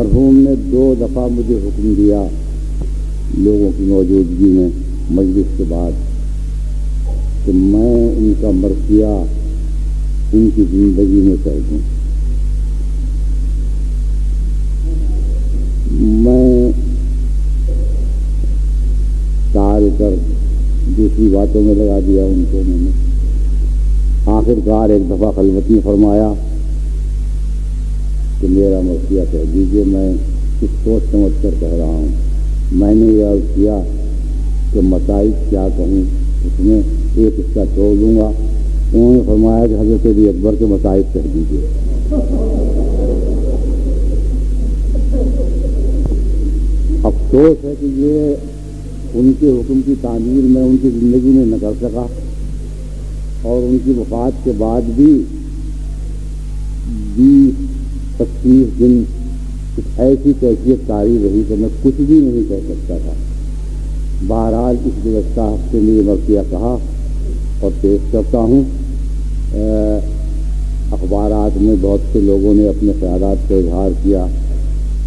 मरहूम ने दो दफ़ा मुझे हुक्म दिया लोगों की मौजूदगी में मजलिस के बाद कि मैं उनका मरसिया उनकी ज़िंदगी में कर दूँ। मैं कार्य कर दूसरी बातों में लगा दिया उनको मैंने। आखिरकार एक दफ़ा खलवत फरमाया कि मेरा मसिया कह दीजिए मैं कुछ सोच समझ कर कह रहा हूँ। मैंने यह किया कि मसाइल क्या कहूँ, उसमें एक हिस्सा छोड़ दूँगा। उन्होंने फरमाया कि हज़रत अली अकबर के मसाइल कह दीजिए। अफसोस है कि ये उनके हुक्म की तामीर मैं उनकी ज़िंदगी में न कर सका और उनकी वफात के बाद भी बीस पच्चीस दिन कुछ ऐसी कैफियत तारी रही कि मैं कुछ भी नहीं कह सकता था। बहरहाल इस व्यवस्था के लिए मरसिया कहा और पेश करता हूँ। अखबार में बहुत से लोगों ने अपने ख्याल का इजहार किया।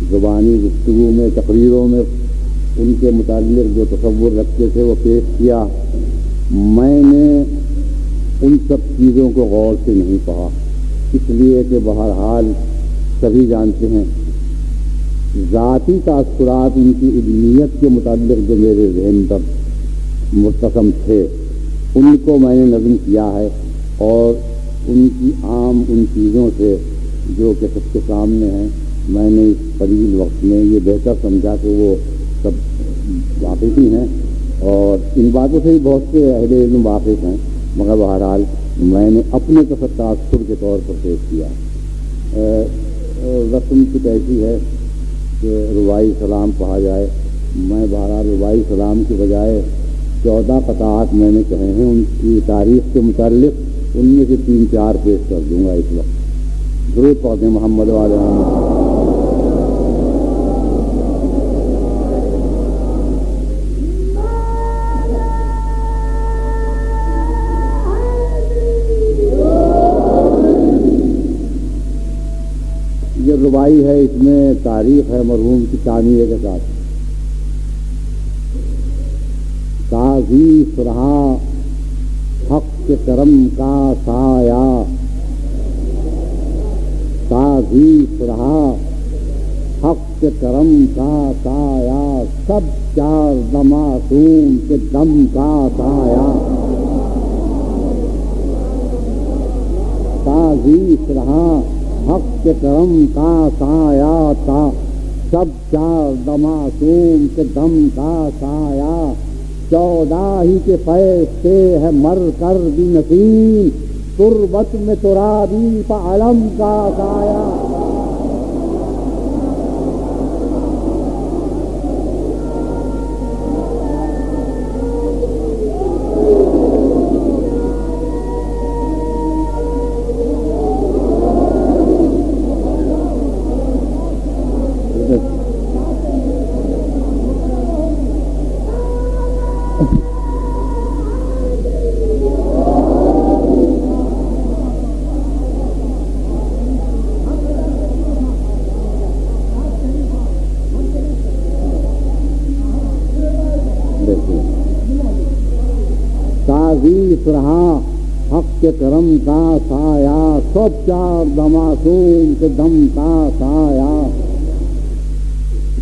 ज़ुबानी गुफ्तु में, तकरीरों में उनके मुतालिक जो तस्वुर रखते थे वो पेश किया। मैंने उन सब चीज़ों को गौर से नहीं पढ़ा। इसलिए कि बहरहाल सभी जानते हैं। ज़ाती तासुरात उनकी इल्मियत के मुताबिक जो मेरे जहन पर मुस्तम थे, उनको मैंने नज़म किया है और उनकी आम उन चीज़ों से जो कि सबके सामने हैं, मैंने इस करील वक्त में ये बेहतर समझा कि वो सब वाकिफ़ी हैं और इन बातों से भी बहुत से अहले इल्म वाकिफ़ हैं, मगर बहरहाल मैंने अपने तफर के तौर पर पेश किया। रस्म कुछ ऐसी है कि रुबाई सलाम कहा जाए। मैं बारह रुबाई सलाम के बजाय चौदह कताहत मैंने कहे हैं। उनकी तारीख के मुतालिक उनमें से तीन चार पेश कर दूँगा इस वक्त। ज़रूर पौधे मोहम्मद वाले रुबाई है, इसमें तारीख है, मरहूम की तानीर के साथ। ताजी सुरहा हक के करम का साया। ताजी सुरहा हक के करम का साया। सब चार दमासूम के दम का साया। ताजी सुरहा हक करम का साया था सब चार दमासूम के दम का साया चौदह ही के पैसे है मर कर भी नसीम तुरबत में तुरा दी पालम का साया के करम का साया, सब चार दमासूम के दम का साया।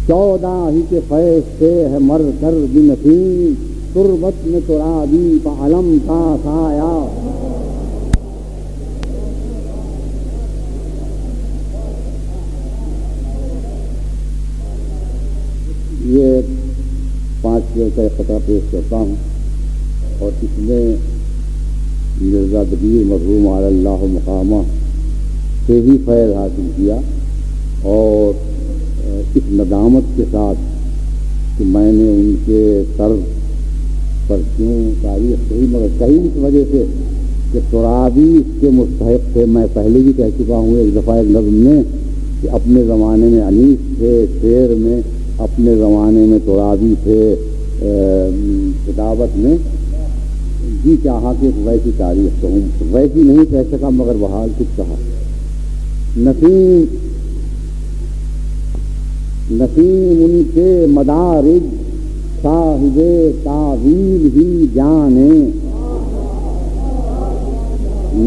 चौदह ही के फैस से है मर कर नसीम तुरबत में तुराबी पालम का साया। ये पाँच व्यवसाय खतरा पेश करता हूँ और इसमें मिर्ज़ा दबीर मरहूम अल्लाह मकामा से ही फैज़ हासिल किया और इस नदामत के साथ कि मैंने उनके तर्ज पर क्यों तारीख सही मगर सही इस वजह से कि तुराबी इसके मुस्तक थे। मैं पहले भी कह चुका हूँ एक दफ़ा एक नज्म में कि अपने ज़माने में अनीस थे, शेर में अपने ज़माने में तुराबी थे किताबत में। जी चाहा कि वैसी तारीफ़ कहूँ वैसी नहीं कह सका, मगर बहाल कुछ कहा। नसीम नसीम उनके मदारिज, साहिब तावील ही जाने।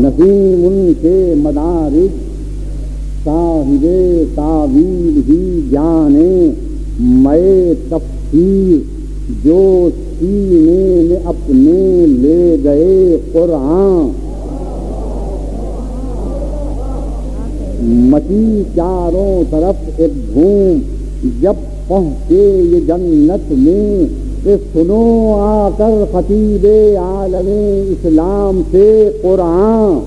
नसीम उनके मदारिज, साहिब तावील ही जाने। मैं तफसीर जो सीने में अपने ले गए कुरान। मची चारों तरफ़ एक घूम, जब पहुँचे ये जन्नत में कि सुनो आकर खतीब आलम इस्लाम से कुरान।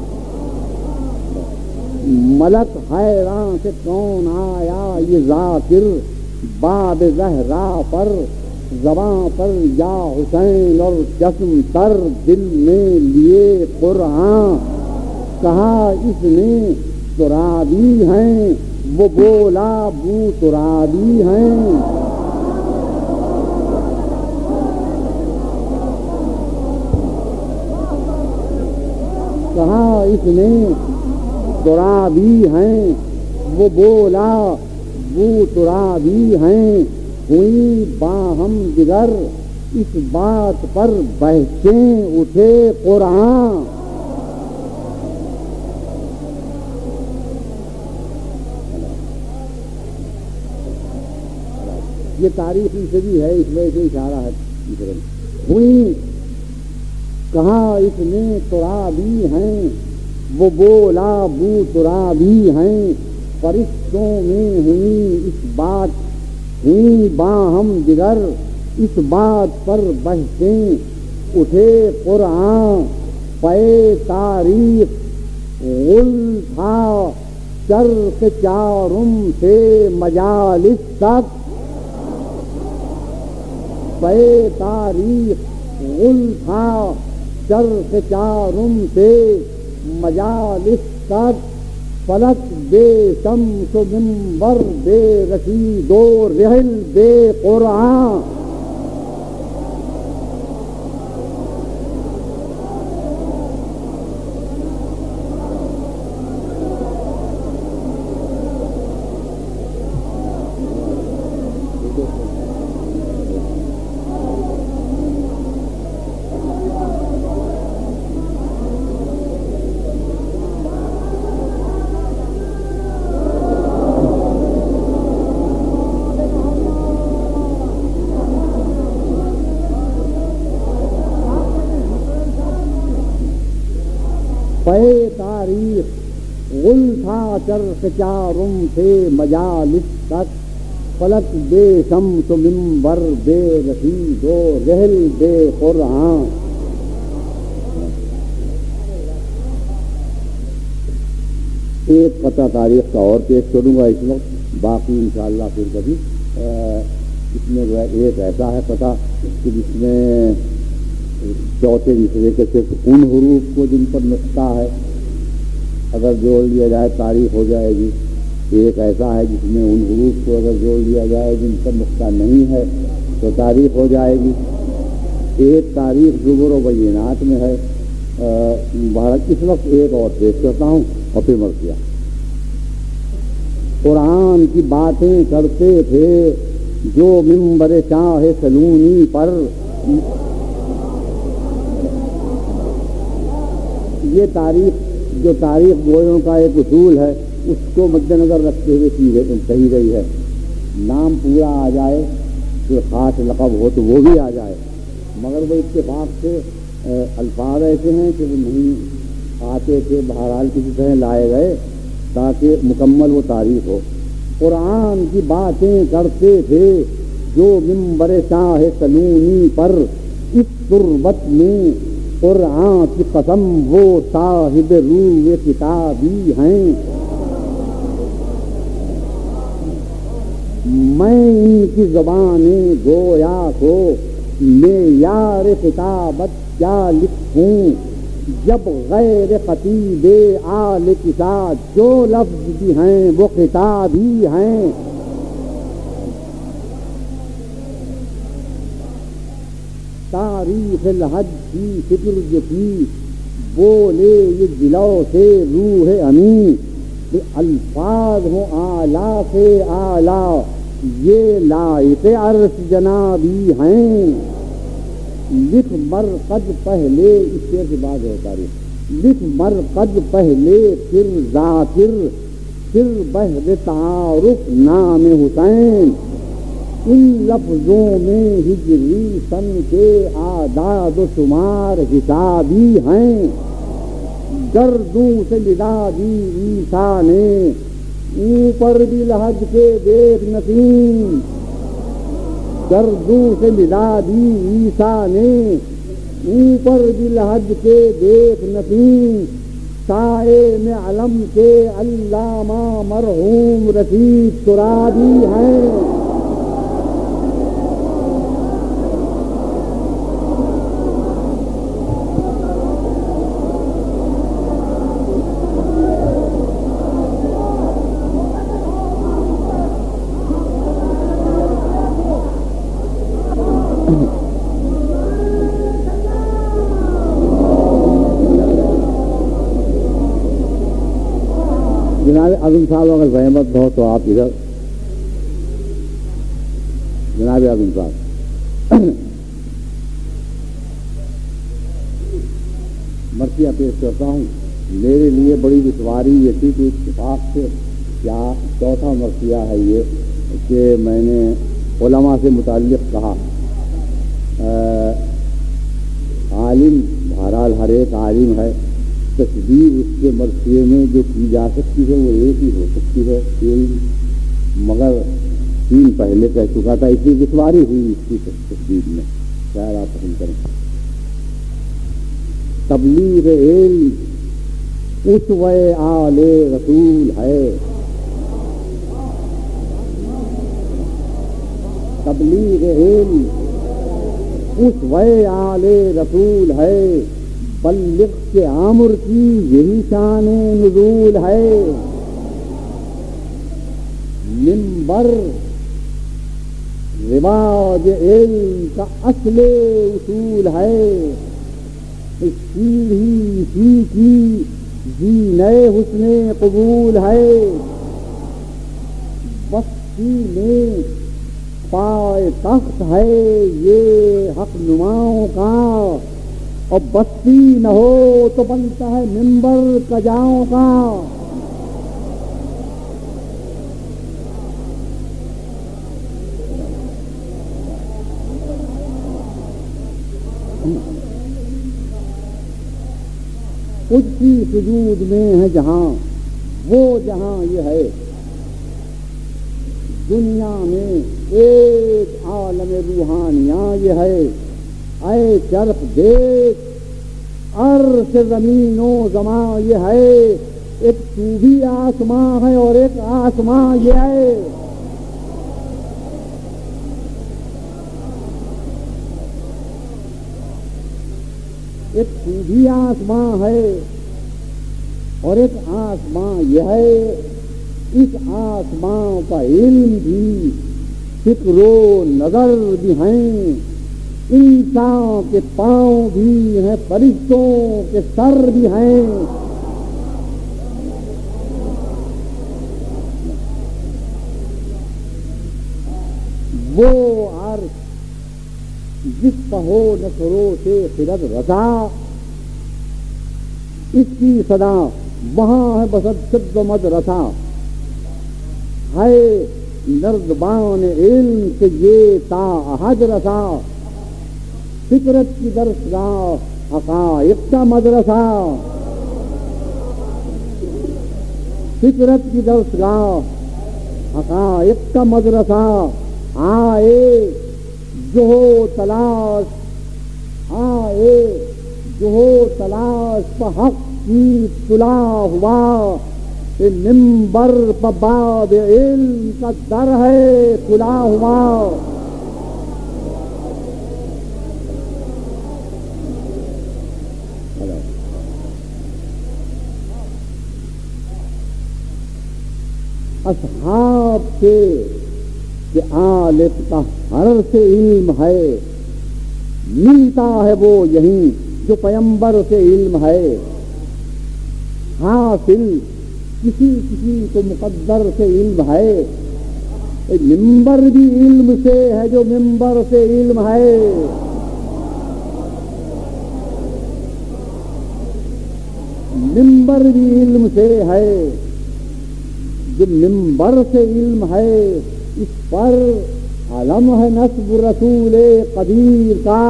मलक हैरान से कौन आया ये जाकिर? बाद जहरा पर जबा पर या हुसैन और जस्म तर दिल में लिए कुरान। कहा, इसने तुराबी हैं, वो बोला, बू तुराबी हैं। कहा, इसने तुराबी हैं, वो बोला, बू तुराबी हैं। हुई बाहम जिगर, इस बात पर बहते उठे कुरान। ये तारीख से भी है, इसमें से इशारा है। हुई, कहा इसने तुराबी हैं, वो बोला बू तुरा भी हैं। फरिश्तों में हुई इस बात ही बाहम दिगर इस बात पर बहते उठे कुरान पे तारीख गुल था चरक चारुम से मजालिस तक। पे तारीख गुल था चरक चारुम से मजालिस तक। फलक बे शम्स मिम्बर रसी रशीदो रहल बे कुरान चरख चारुम से मजालिस तक फलक बे शम्स मिम्बर बे रसीदो रहल बे कुरान एक पता तारीख का और पेश करूँगा इस वक्त। बाकी इंशाल्लाह फिर कभी इसमें जो है एक ऐसा है पता कि जिसमें चौथे तीसरे के सिर्फ़ उन हरूफ को जिन पर नुकता है अगर जोड़ लिया जाए तारीफ़ हो जाएगी। एक ऐसा है जिसमें उन हरूफ को अगर जोड़ लिया जाए जिन पर नहीं है तो तारीफ़ हो जाएगी। एक तारीफ़ जुबर बैनात में है। भारत इस वक्त एक और पेश करता हूँ और फिर मर गया। कुरान की बातें करते थे, जो मिम्बर चाहे सलूनी पर। ये तारीख जो तारीख गोयों का एक उसूल है, उसको मद्देनजर रखते हुए की कही गई है। नाम पूरा आ जाए कोई ख़ास लकब हो तो वो भी आ जाए। मगर वो इतफाक से अल्फाज ऐसे हैं कि वो नहीं आते थे, बहरहाल किसी तरह लाए गए, ताकि मुकम्मल वो तारीख हो। कुरान की बातें करते थे, जो मिम्बर शाह सलूनी पर इस तुरबत में कुरान की कसम वो साहिब रू किताबी हैं। मैं इनकी जबाने गोया को, मैं यार किताबत क्या लिखूं? जब गैर खतीबे आल किताब, जो लफ्ज भी हैं, वो किताबी हैं। तारीख लहज की फ़िक्र जो की बोले ये दिलो से रूह अमी अल्फाज हो आला से आला, ये लाइक अर्श जनाबी हैं। लिख मर कद पहले इस शेर से बात होता रही लिख मर कद पहले फिर जाकिर, फिर बहर तारुफ नाम हुसैन। इन लफ्जों में हिजरी सन के आदाद शुमार हिसाबी हैं। गर्दू से मिदादी ईसा ने ऊपर भी लहज के देख नसीम गर्दू से मिदादी ईसा ने ऊपर भी लहज के देख नसीम साए में अलम के अल्लामा मरहूम रशीद तुरादी हैं। अजम साहब अगर जहमत हो तो आप इधर जनाब अजम साहब मर्सिया पेश करता हूँ। मेरे लिए बड़ी दुश्वारी ये थी कि इतफाक से क्या चौथा मर्सिया है ये कि मैंने ओलमा से मुतल कहा आ, आलिम बहरहाल हर एक आलिम है। तस्वीर उसके मरसिए में जो की जा सकती है, वो एक ही हो सकती है। तीन मगर तीन पहले कह चुका था इतनी दुश्वारी हुई इसकी तस्वीर में। शायद आप करें। तबलीग उस वे आले रसूल है। तबलीग एल, उस वे आले रसूल है। बल्लिक के आमुर की यही शान नजूल है। मिम्बर रिवाज एल का असले उसूल है। सीढ़ी सी की जी नए हुसने कबूल है। बस्ती में पाए तख्त है ये हक नुमाओं का और बस्ती न हो तो बनता है मिंबर कजाओं का। उसकी सुजूद में है जहाँ, वो जहाँ ये है। दुनिया में एक आलम रूहानिया ये है। आए चरफ देख अर्श जमीनो जमा ये है। एक तू भी आसमां है और एक आसमां ये है। एक तू भी आसमां है और एक आसमां यह है। इस आसमां का इल्म भी, फिक्रो नज़र भी हैं। इंसान के पाँव भी हैं परिश्तों के सर भी हैं। वो अर्थ जिस पहो नसरों से फिरत रसा इसकी सदा वहाँ है बसत सिद्ध मत रसा। है नर्दबान इल्म के ये ता हज रसा। फितरत की दरसगाह हकायक का मदरसा। फितरत की दरसगाह हकायक का मदरसा। आए जो तलाश। आए जो तलाश पर हक की तुला हुआ। निम्बर पर बाद इल्म का दर है खुला हुआ। असहाब से कि आलिफ का हर से इल्म है। मिलता है वो यही जो पयंबर से इल्म है। हासिल किसी किसी को मुकद्दर से इल्म है। मिंबर भी इल्म से है जो मिंबर से इल्म है। मिंबर भी इल्म से है। जो मिंबर से इल्म है, इस पर अलम है नस्ब रसूल कदीर का।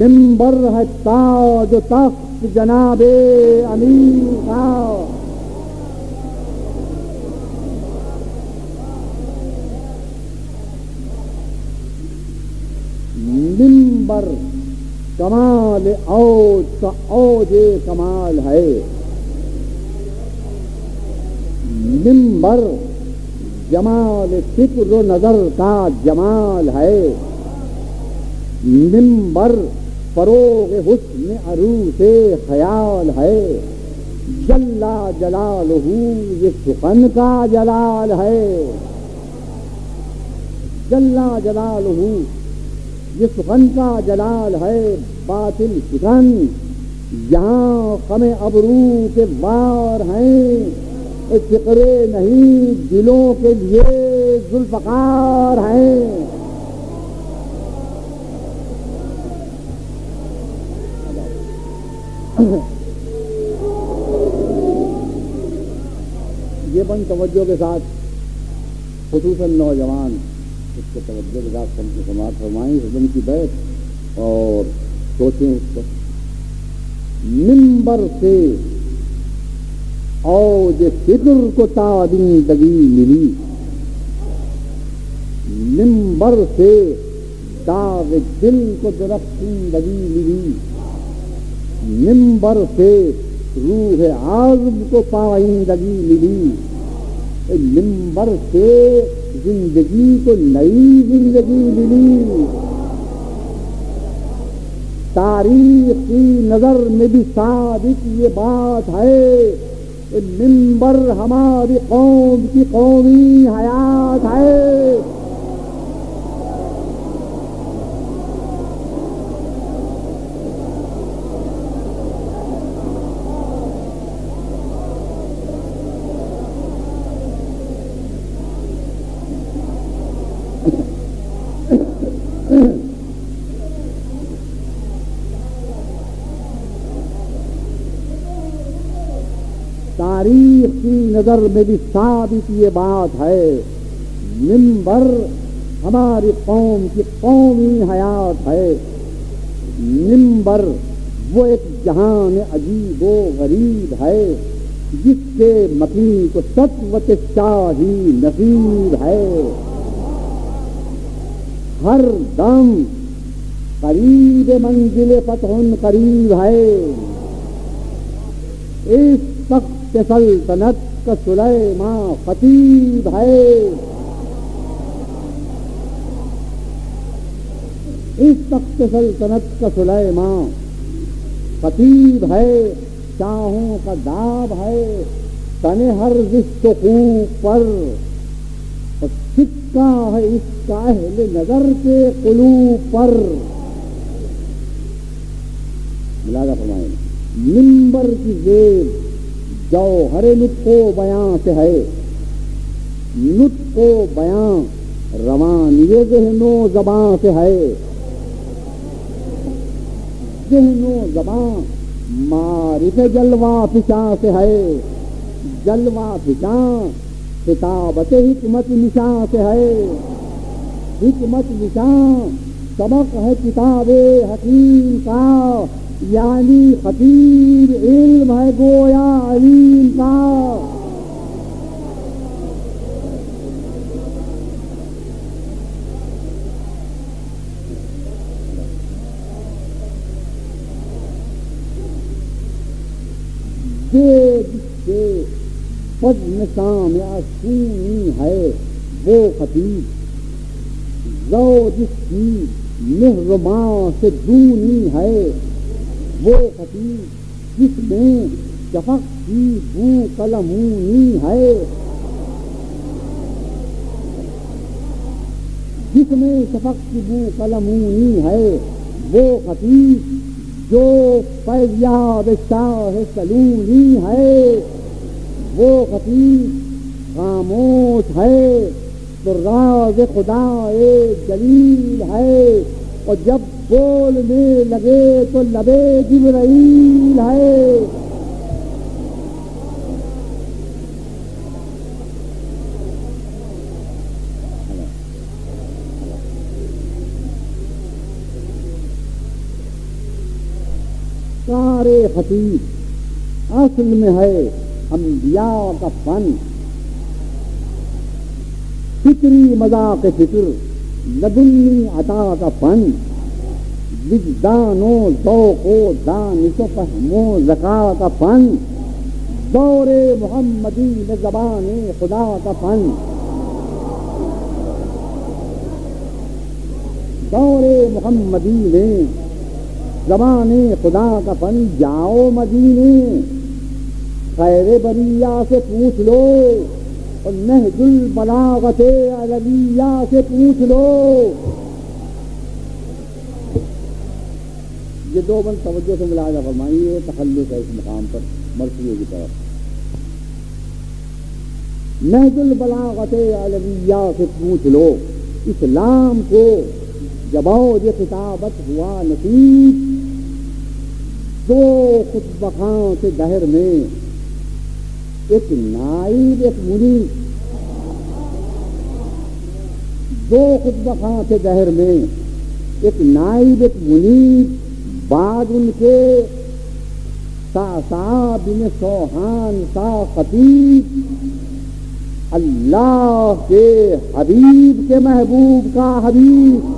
मिंबर है ता, जो तख्त जनाबे अमीर का। मिंबर कमाल औज का कमाल है। मिंबर, जमाल फ़िक्र नज़र का जमाल है। मिंबर, फरोग हुस्न अरू से ख्याल है। जल्ला जलाल ये सुखन का जलाल है। जल्ला जलाल ये सुखन का जलाल है। बातिल सुखन, यहाँ कम अबरू के वार हैं। फिक्रे नहीं दिलों के लिए जुल्फकार हैं। ये बन तवज्जो के साथ खसूस नौजवान उसको तवज्जो के साथ सबकी समाज फरमाएँ हजम की बैठ और सोचें उस पर मिंबर से और जो फ़िक्र को ताबिंदगी मिली। मिंबर से दाग दिल को दरख्तिंदगी मिली। मिंबर से रूह आज़म को पाइंदगी मिली। मिंबर से ज़िंदगी को नई ज़िंदगी मिली। तारीख की नज़र में भी साबित ये बात है मिंबर हमारी कौम की कौमी हयात है तारीख की नज़र में भी साबित ये बात है, मिंबर हमारी कौम की कौमी हयात है। मिंबर वो एक जहान अजीब गरीब है, जिसके मकी को सत्वत शाही नसीब है। हर दम करीब मंजिल पतन करीब है। इस तख्त सल्तनत का माँ खतीब है इस तख्त सल्तनत का सुलेमा खतीब है शाहों का दाब है तने हर खूब पर सिक्का है इसका अहल नज़र के कुलू पर। मिलागा फरमाए निम्बर की जेब जौहर नुत्को बयां से है। नुत्को बयां, रवान ये जहनो जबां से है। जहनो जबां मारिफ जलवा फिशा से है। जलवा फिशा किताबत हिकमत निशा से है। हिकमत निशा, सबक है किताबे हकीम का। यानी खतीब इल्म है गोया अलीम का। सूनी है वो खतीब। जो जिसकी मेहरमा से दूनी है वो खतीब जिसमें शफक की बू कलमूनी है। जिसमें शफक की बू कलमूनी है, वो खतीब जो शाह सलूनी है। वो खतीब खामोश है तो राज खुदा जलील है, और जब बोलने लगे तो लबे जिब्राइल है। सारे खतीब असल में है अम्बिया का फन। फिक्री मज़ाक फ़िक्र लदुन्नी अता का फन। विजदानो दौको दानिशो फहमो जका का फन। दौरे मोहम्मदी में जबान खुदा का फन। दौरे मोहम्मदी में जबान खुदा का फन। जाओ मदीने, खैर बरिया से पूछ लो, और नहजुल बलागत अलविया से पूछ लो। ये दो बंद तवज्जो से मुलाजा फरमाइए तखल्लुस है इस मकाम पर, मरसियों की तरफ़। नहजुल बलागत अलविया से पूछ लो, इस्लाम को जबाओ ये किताबत हुआ नसीब, दो खुद बखाओं के दहर में एक नाइब एक मुनी दो खुद बखाओं के दहर में एक नाइब एक मुनी बाद उनके सा सा बिन सोहान, सा खतीब, अल्लाह के हबीब के महबूब का हबीब।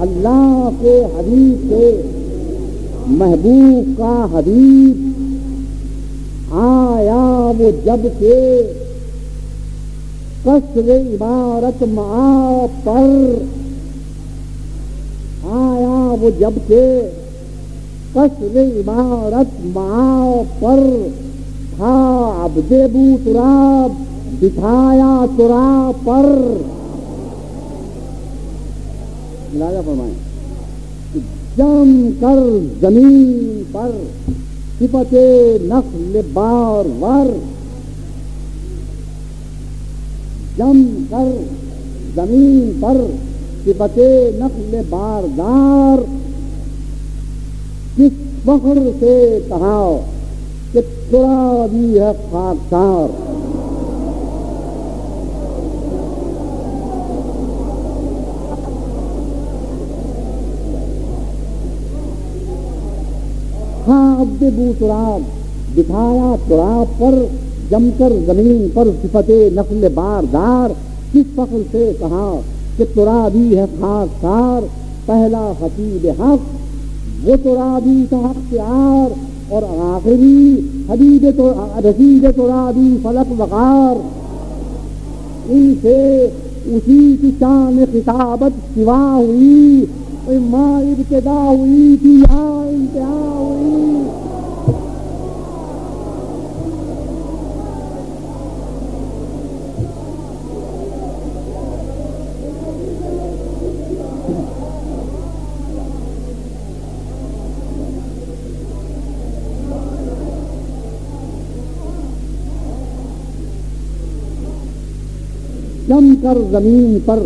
अल्लाह के हबीब के महबूब का हबीब आया वो जब के कसर इमारत मा पर। आया वो जब के कसर इमारत मा पर। था अब देबू तुराब बिठाया तुरा पर। लाजा फरमाए, जम कर ज़मीन पर, सिपते नस्ल बार वर जम कर, ज़मीन पर सिपते नस्ल बारदार। किस फख्र से कहा कि तुरा भी है खाकसार हाँ अब्दे बू दिखाया तुराब पर जमकर ज़मीन पर सिफते नस्ल बारदार किस फख्र से कहा कि तुराबी है खास सार, पहला खतीब हक, वो तुराबी का प्यार, और आखिरी हबीब तो रसीद तुराबी फलक वकार। इनसे उसी की शान खिताबत सिवा हुई माँ इब्तदा हुई थी यहाँ इंतहा हुई। जमकर ज़मीन पर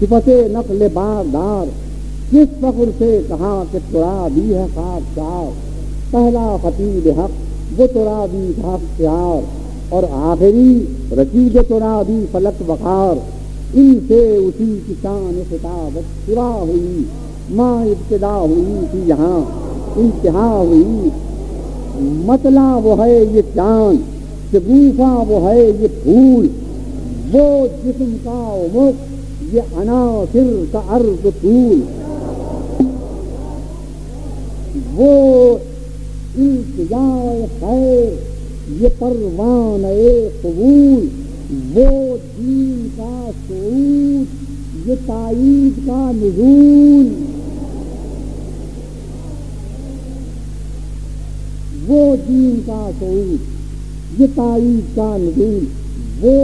सिफते नकल बारदार किस फख्र से कहा कि तुरा भी है खाक चार पहला खतीब हक, वो तुरा भी खाक प्यार और आखिरी रसीद तुरा भी फलक बखार। इनसे उसी किसान खिताबत सिवा हुई, माँ इब्तदा हुई थी यहाँ, इंतहा हुई। मतला वो है ये चाँद शगूफा वो है ये फूल वो जिसम का मुख ये अनासिर का अर्ज़ तूल वो इल्तिजाए खैर ये परवान कबूल। वो दीन का सूद ये ताईद का नजूल। वो दीन का सूद ये ताईद का नजूल। वो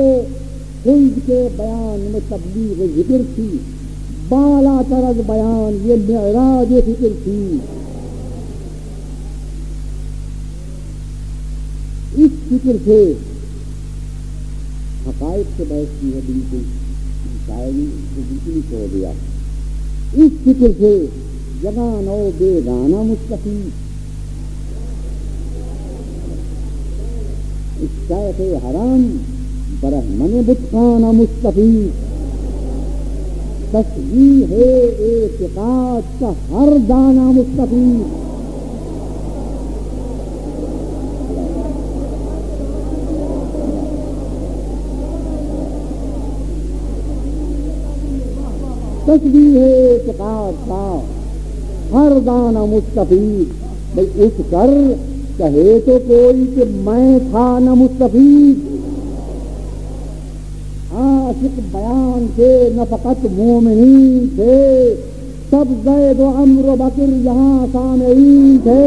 खुद के बयान में तबलीग ज़िक्र थी बाला तरज बयान ये मेराज फ़िक्र थी इस फ़िक्र से हकायक से बैठती है बिल्कुल शायरी को बिल्कुल छोड़ दिया इस फ़िक्र से जगान और बेगाना मुस्तफी शायद हराम बरहमन बुतखाना मुस्तफी तस्वी है एतकाद का हर दाना मुस्तफी तस्वी है एतकाद का हर दाना मुस्तफीद भाई उठ कर, कहे तो कोई कि मैं था न मुस्तफीद आशिक बयान थे न फकत मोमिनी थे सब जैद अम्र बकर यहाँ सामईन थे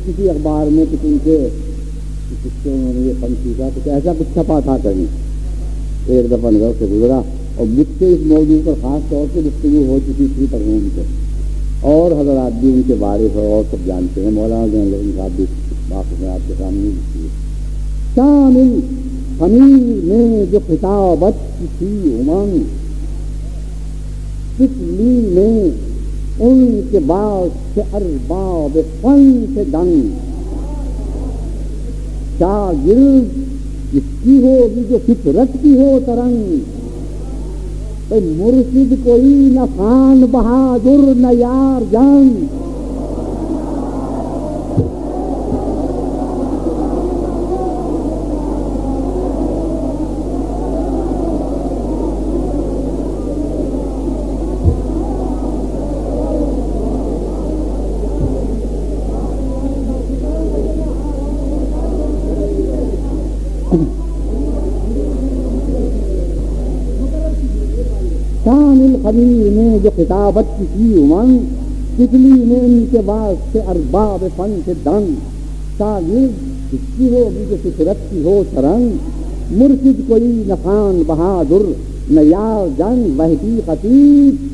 किसी अखबार में कुछ उनके किससे उन्होंने ये फन सीखा कुछ ऐसा कुछ छपा था कहीं एक दफ़ा नज़र से गुजरा। और मुझसे इस मौजू पर खास तौर पर गुफ्तु हो चुकी थी तरहूम से। और हजरात भी उनके बारे में और सब जानते हैं। मौलाना जैन साहब भी बात में आपके सामने है शामिल हमीर में जो खिताबत थी उमंग, तितली में उनके बाद से अरबाब फन से दंग, शागिर्द जिसकी होगी जो फितरत की हो तरंग। मुर्शिद कोई न खान बहादुर, न यार जंग जो खिताबत की उमंग तितली ने उनके बाद से अरबाब फन से दंग शागिर्द होगी जो फितरत की हो तरंग मुर्शिद कोई न खान बहादुर न यार जंग वहदी खतीब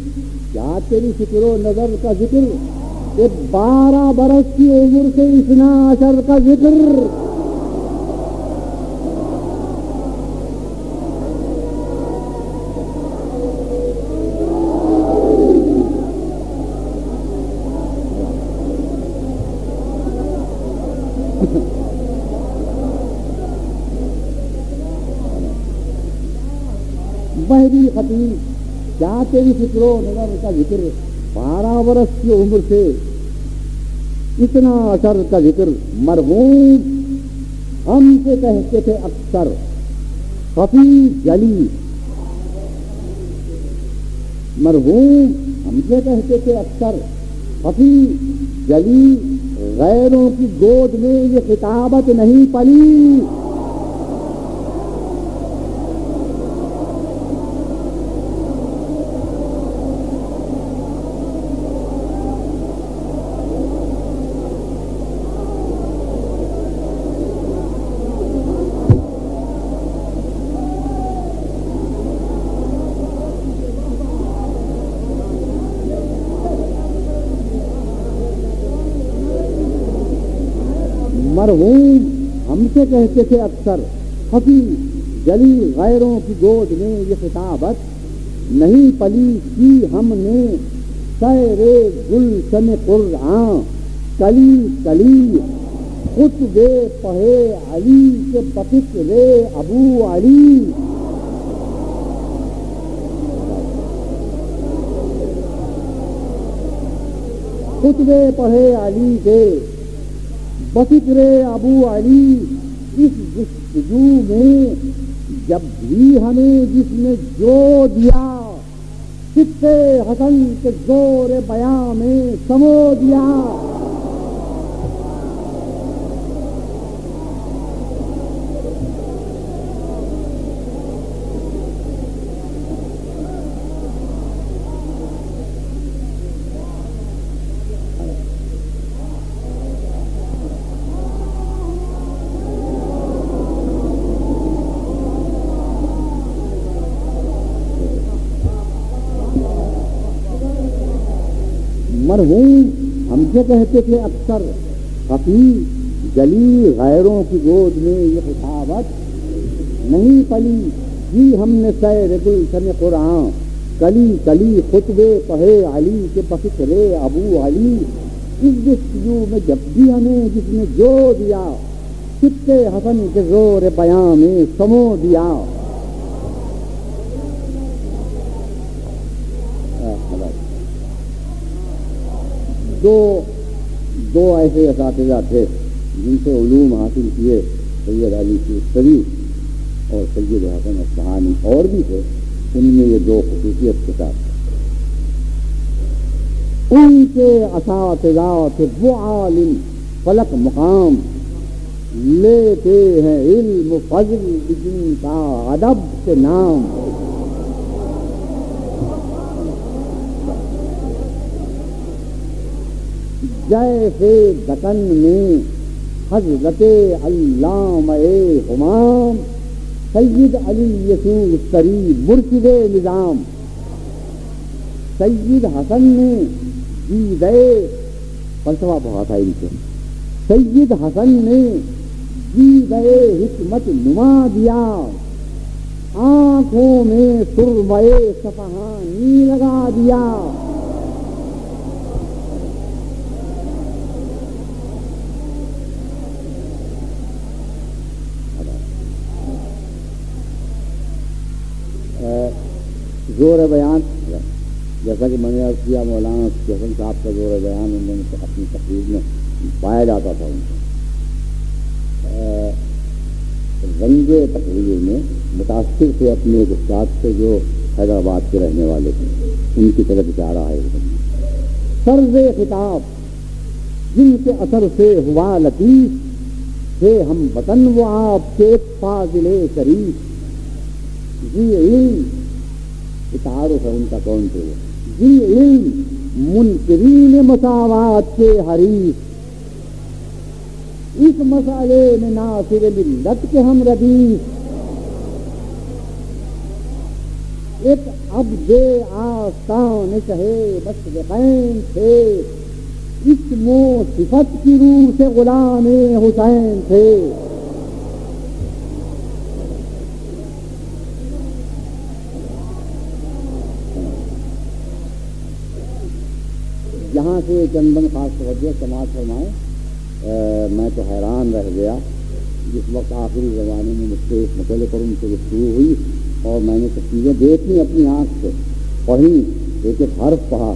क्या तेरी फिक्रो नज़र का ज़िक्र ये बारह बरस की उम्र से इतना असर का ज़िक्र नज़र का ज़िक्र बारह वर्ष की उम्र से इतना असर का ज़िक्र मरहूम। हमसे कहते थे अक्सर खफी जली। मरहूम, हमसे कहते थे अक्सर खफी जली। गैरों की गोद में ये खिताबत नहीं पली। हमसे कहते थे अक्सर हफी जली गैरों की गोद में ये खिताबत नहीं पली की हमने सैरे गुलशन कुरान कली कली खुतबे पहे अली के बफिक रे अबू अली। खुतबे पढ़े अली के बफिक्र अबू अली। इस गुफ्तगू में जब भी हमें जिसने जो दिया सिक्के हसन के ज़ोर बया में समो दिया। मर हूँ हमसे कहते थे अक्सर फकी जली गैरों की गोद में ये खिताबत नहीं पली। जी हमने सैर गुलशन कुरान, कली कली खुतबे पढ़े अली के बफिक्रे अबू अली। इस गुफ्तगू में जब भी हमें जिसने जो दिया, कितने हसन के ज़ोर बयां में समो दिया। दो दो ऐसे इस थे जिनसे ूम हासिल किए सैयद अली की सरी और सैयद हसन असहानी और भी थे उनमें ये दो खसूसियत के साथ उनके असातजा थे वो आलिम फलक मुकाम लेते हैं इल्म फजल जिनका अदब से नाम। जैसे दकन में, हज़रत अल्लाम हुमाम सैयद अली यसूर सरी मुर्शिद निज़ाम, सैयद हसन ने जी गए फलसफा बहुत है इनसे सैयद हसन ने जी गए हिकमत नुमा दिया, आँखों में सुरमये सफहानी लगा दिया। ज़ोर बयान। जैसा कि मैंने अर्ज़ किया, मौलाना जसन साहब का ज़ोर बयान, उन्होंने अपनी तकरीर में पाया जाता था उनको रंगे तकरीर में मुतासर थे अपने उस्ताद से जो हैदराबाद के रहने वाले थे। उनकी तरफ़ जा रहा है सर्ज खिताब जिनके असर से हुआ लतीफ, थे हम वतन वो आपके फाजिले शरीफ। जी तारुफ है उनका कौन थे जी इल्म मुनकरीन मसावात के हरीफ इस मसाले में नासिर मिल्लत के हम रदीफ एक अब जे आस्तान कहे, बस बैन थे। इसमो सिफत की रूह से गुलाम हुसैन थे। से चंदन खास तवज्जो समाज फरमाए। मैं तो हैरान रह गया। जिस वक्त आखिरी ज़माने में मुझसे इस मसले पर उनसे गुफ्तु हुई और मैंने सब चीज़ें देखी अपनी आँख से, पढ़ी एक एक हर्फ पढ़ा।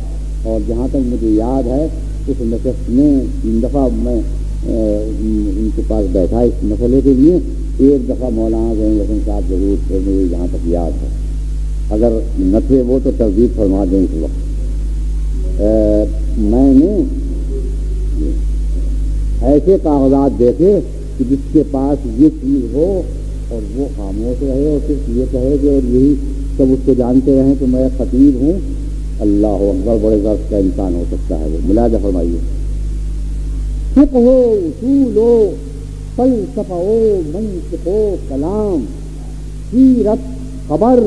और जहाँ तक मुझे याद है, उस नशस्त में तीन दफ़ा मैं उनके पास बैठा इस मसले के लिए। एक दफ़ा मौलाना जैन रसन साहब ज़रूर थे, मुझे जहाँ तक याद है। अगर न थे वो तो तरजीब फरमा दें इस वक्त। मैंने ऐसे कागजात देखे कि जिसके पास ये चीज़ हो और वो खामोश रहे और सिर्फ़ ये कहे कि और यही सब उसको जानते रहे कि मैं खतीब हूँ। अल्लाह अकबर, बड़े दर्द का इंसान हो सकता है वो। मुलाजा फरमाइए। फिक हो, उसूल हो फलसफा हो हो कलाम, सीरत, खबर,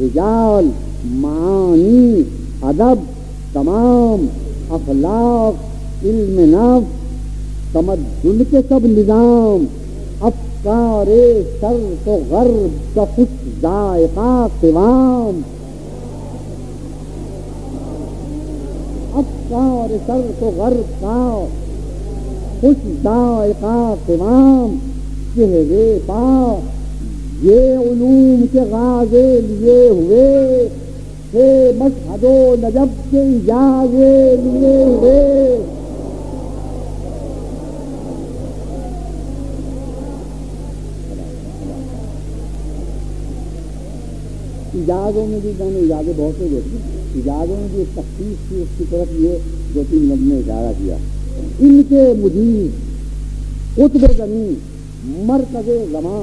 रिजाल, मानी, अदब, तमाम अखलाक इल्म नफ तमद्दुन के सब निज़ाम, अफकार सर तो गर्ब का कुछ जायका तिवाम अफकार सर तो गर्ब का कुछ जायका तिवाम चेहरे पा, ये उलूम के गाजे लिए हुए थे मशहदो नजब के इजाजे लिए हुए। इजाजों में भी मैंने इजाजे बहुत से देखी इजाजों में भी तकलीफ़ थी उसकी तरफ़ ये दो तीन नब ने इशारा किया। इनके मुजीब कुतब ज़मीन मरकज जमा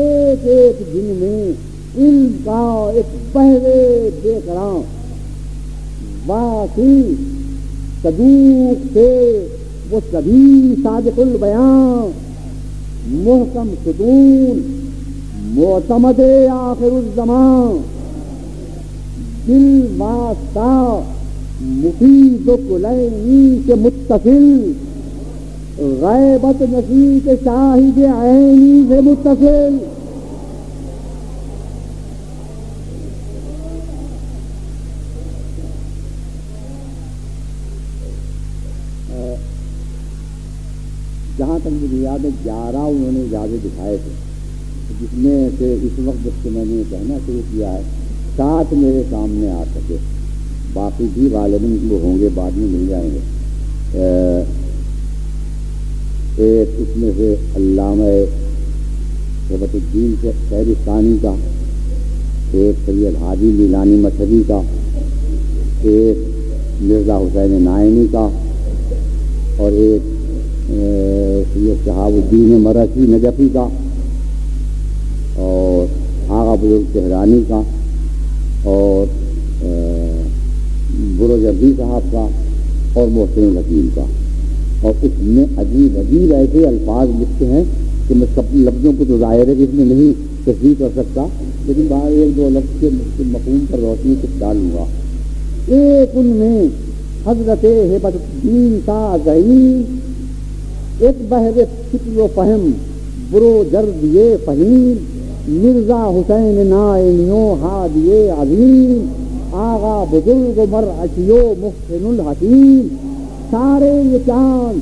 एक एक दिन में इनका एक पहले बेकरा वाकई सदूक से वो सभी सादिकुल बयान मोहकम सुतून मोतमद आखिर जमान दिल वास्ता मुफीद कुलैनी के मुत्तसिल गैबत नसी के शाहिद आईनी से मुत्तसिल है ग्यारह उन्होंने इजाज़े दिखाए थे। जिसमें से इस वक्त जिससे मैंने कहना शुरू किया है सात मेरे सामने आ सके। बाकी भी गालिबन वो होंगे, बाद में मिल जाएँगे। एक इसमें से शबतुद्दीन से शहरिस्तानी का, एक सैयद हाजी लीलानी मछली का, एक मिर्ज़ा हुसैन नायनी का, और एक सैयद शहाबुद्दीन मराठी नजफी का और आगा बुज़ुर्ग तेहरानी का और बुरज अबी साहब का और मोहसिन हकीम का। और उसमें अजीब अजीब ऐसे अल्फाज लिखते हैं कि मैं सब लफ्ज़ों को तो ज़ाहिर है कि इसमें नहीं तस्वीर कर सकता, लेकिन बाहर एक दो लफ्ज़ के मकूम पर रोशनी कुछ डालूँगा एक उनमें हज़रत हेबतुद्दीन का जहीन एक बहर फ़िक्र फहम, बुरो जर्द ये फहीम मिर्ज़ा हुसैन नाइनियो हादिये अजीम, आगा बुज़ुर्ग मर अशियो मुफ्तिनुल हकीम। सारे ये चाँद,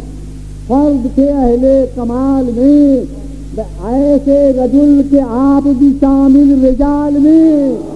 फर्द के अहले कमाल में ऐसे रजुल के आप भी शामिल रिजाल में।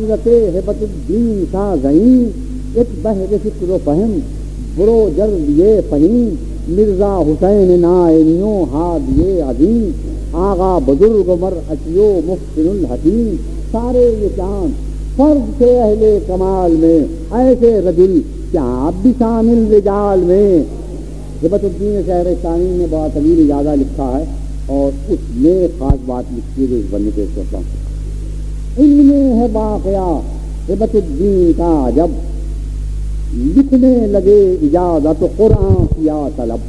हज़रत हेबतुद्दीन का जहीन एक बहर फ़िक्र फहम बुरो जर ये फहीम मिर्ज़ा हुसैन नायनियो हाद ये आगा बुज़ुर्ग मर अचियो मुफ्तिनुल हकीम। सारे ये चाँद फ़र्ज़ के अहले कमाल में, ऐसे रजुल क्या आप भी शामिल रिजाल में? हिबतुद्दीन शहरस्तानी ने बहुत तवील इजाज़ा लिखा है, और उसमें खास बात लिखी है इस बनने पेश हूँ। इनमें है वाकया हिबतुद्दीन का जब। लिखने लगे इजाज़त कुरान किया तलब।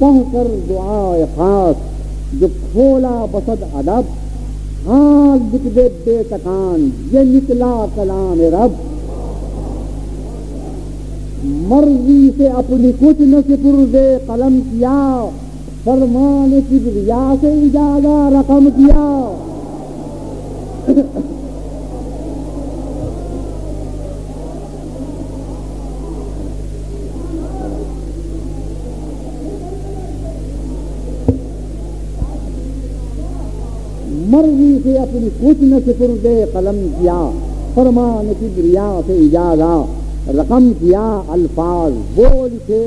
पढ़कर दुआ खास, जो खोला बसद अदब। हाथ लिख दे बेतकान, ये निकला कलाम रब। मर्ज़ी से अपनी कुछ न दे कलम किया, फरमान की रिया से इजाजा रकम किया। मर्ज़ी से अपनी कुछ न सिपुर दे कलम किया, फरमान की रिया से इजाजा, रकम किया, अल्फाज बोल थे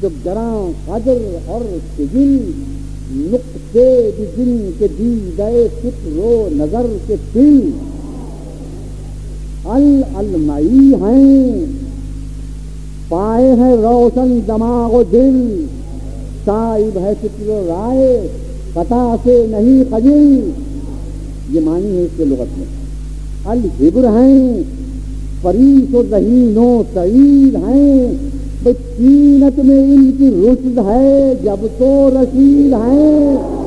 जो जरा कदर और सिजिल नुकते जिन के दी गए फिक्रो नज़र के दिल अल अलमई हैं। पाए हैं रोशन दमाग दिल। साहिब है फ़िक्र राय। कथा से नहीं खजिल ये मानी है इसके लुगत में। अल हिब्र हैं। परीस और रहीनो सईद हैं। तीनत में इनकी रुशद है, जब तो रशीद है।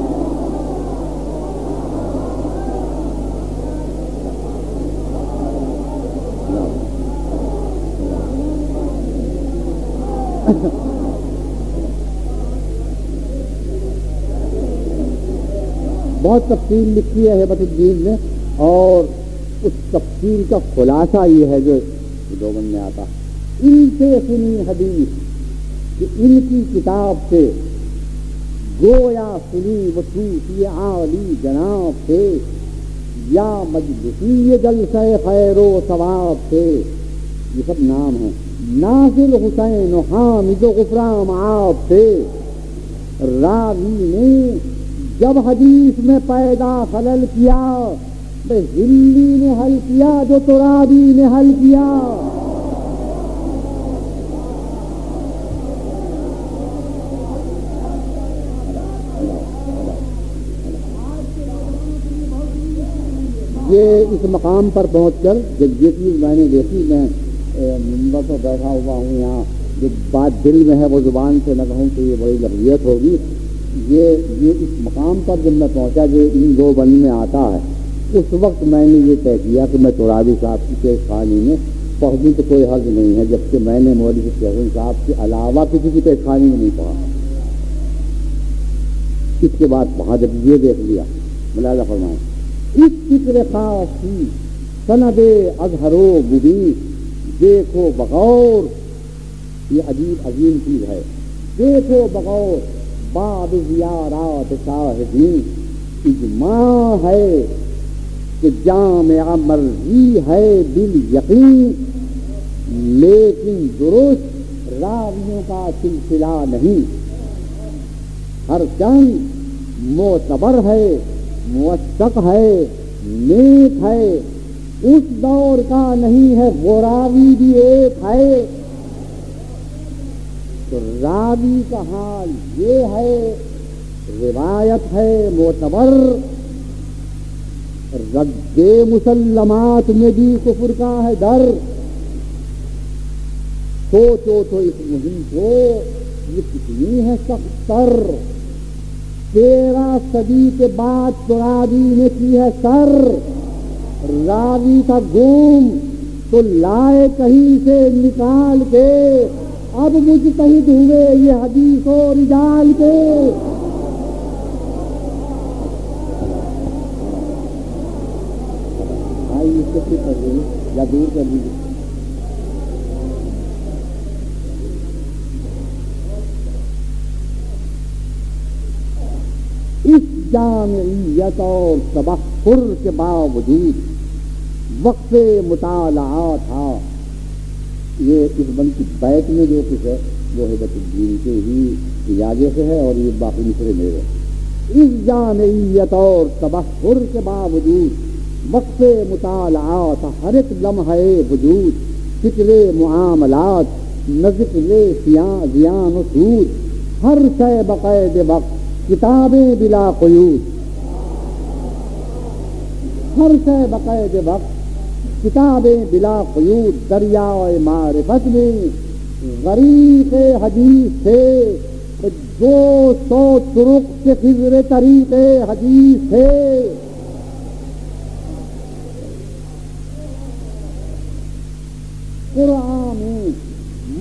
बहुत तफसील लिखी है हेबतुद्दीन ने, और उस तफसील का खुलासा ये है जो दोबन में आता है। इनसे सुनी हदीस कि इनकी किताब से गोया सुनी वसूसी आली जनाब से या मजबूसी जल से खैरो सवाब से। ये सब नाम है। नासिल हुसैन हामिद गुफराम आप से। रावी ने जब हदीस में पैदा खलल किया तो हिल्ली ने हल किया, जो तो रावी ने हल किया। ये इस मकाम पर पहुंचकर जब ये चीज़ मैंने देखी, मैं मंबर पर बैठा हुआ हूँ यहाँ, जो बात दिल में है वो ज़ुबान से न कहूँ तो ये बड़ी लफियत होगी। ये ये इस मकाम पर जब मैं पहुँचा जो इन दो बन में आता है, उस वक्त मैंने ये तय किया कि मैं तुराबी साहब की पेश खानी में पहुंचूँ तो कोई हर्ज नहीं है, जबकि मैंने मौली शहन साहब के अलावा किसी की पेश खानी में नहीं पढ़ा इसके बाद वहाँ जब ये देख लिया मलाला फरमाए इस चित्र खासी सनद अजहरो बुबी देखो बगौर। ये अजीब अजीम चीज़ है। देखो बगौर बाद जियारात शाहदीन इजमा है कि जाम मर्ज़ी है बिल यकीन। लेकिन दुरुस्त रावियों का सिलसिला नहीं। हर चंद मोतबर है। मुवक है, नेक है। उस दौर का नहीं है, वो रावी भी एक है। तो रावी का हाल ये है, रिवायत है मोतबर। रद्दे मुसलमात में भी कुफर का है डर सोचो तो इस मुहिम को, ये कितनी है सख्तर तेरह सदी के बाद तो ने की है सर। रावी का गुम तो लाए कहीं से निकाल के, अब मुझ मुजतहिद हुए ये हदीस और रिजाल के। इसको फिर या दूर कर दीजिए। जामियत और तबक्र के बावजूद वक्त मुताला था। ये इस बंद की बैत में जो कुछ है, वो है बतुद्दीन के ही इजाजे से है और ये बाकी मिसरे मेरे इस जानियत और तबहुर के बावजूद वक्त मुताला था। हर एक लम्हे वजूद फिक्रे मामलात नजिक्र जियान सूद हर शय बकैद वक्त किताबें बिला कयूद हर शय बकैद वक्त किताबें बिला कयूद दरिया मारिफत में गरीब हदीस थे दो सौ तुरुक के खिजरे तरीके हदीस थे कुरान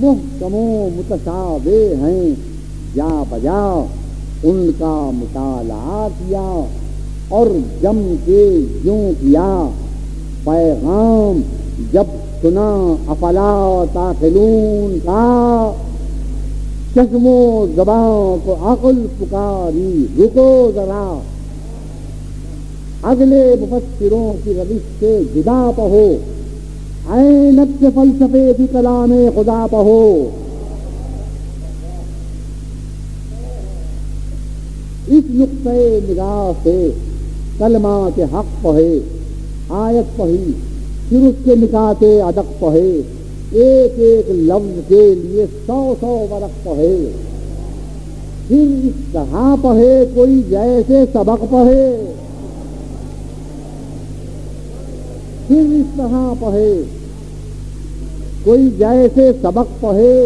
मुहकमो मुतशाबे हैं, या बजा उनका मुताला किया और जम के यूँ किया? पैगाम, जब सुना अफला ताखिलून का, चश्मो जबाओं को अकुल पुकारी, रुको जरा। अगले मुफसरों की रविश से जुदा पहो ऐनक के फलसफे भी कलाम खुदा पहो इस नुक्ते निगाह से कलमा के हक पहे, आयत पढ़ी फिर उसके निकाते अदक पढ़े एक एक लफ्ज के लिए सौ सौ बरक पढ़े फिर इस तरह पढ़े कोई जैसे सबक पढ़े फिर इस तरह पढ़े कोई जैसे सबक पढ़े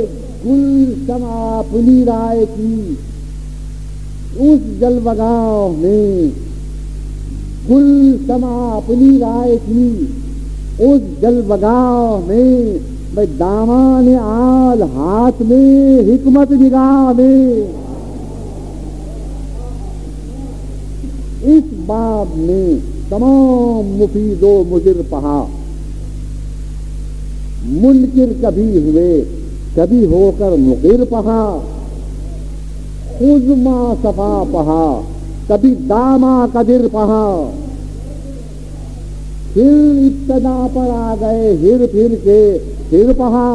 कुल समा अपनी राय की उस जलवगाव में कुल समा अपनी राय थी। उस जलबगाह में मैं दामान आल हाथ में, हिकमत निगाह में। इस बाब में तमाम मुफीदो मुजिर पहा। मुनकिर कभी हुए, कभी होकर मुकिर पहा। उजमा सफ़ा पहा कभी दामा कदिर पहा फिर इब्तदा पर आ गए हिर फिर के फिर पहा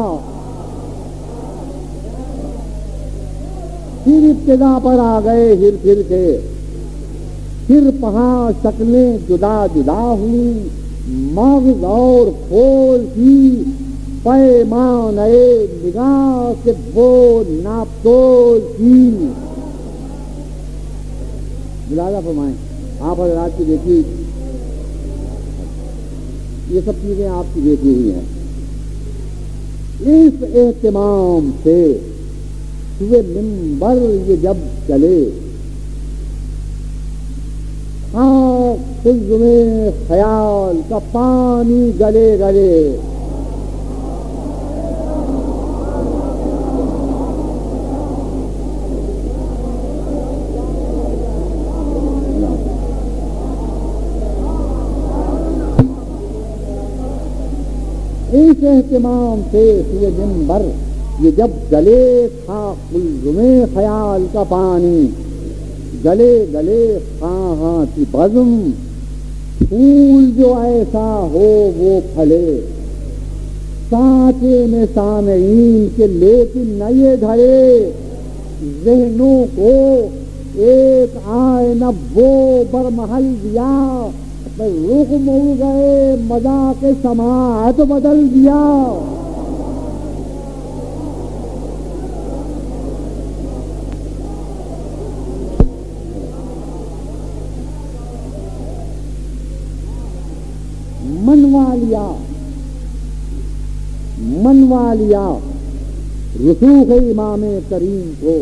फिर इब्तदा पर आ गए हिर फिर के फिर पहा शक्लें जुदा जुदा हुई मग और खोल की पैमान निगाह से वो नापतोल की। मुलाजा फरमाए। आप रात की देखिए। ये सब चीज़ें आपकी देखी हुई हैं। इस एहतमाम से सुबह मिम्बर ये जब चले हाँ में ख्याल का पानी गले गले। इस एहतमाम से ये दिन भर ये जब गले था में ख्याल का पानी, गले गले हाँ की बजम, फूल जो ऐसा हो वो फले। साचे में सामयीन के लेकिन न ये धरे, जहनों को एक आए न वो बरमहल दिया। रुख मुड़ गए, मज़ा के समात बदल दिया। मनवा लिया मनवा लिया रसूख इमाम करीम को।